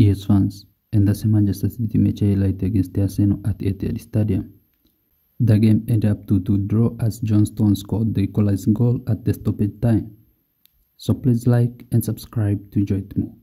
Yes, fans. And that's Manchester City match highlight against Arsenal at Etihad Stadium. The game ended up 2-2 draw as John Stones scored the equalizing goal at the stoppage time. So please like and subscribe to enjoy it more.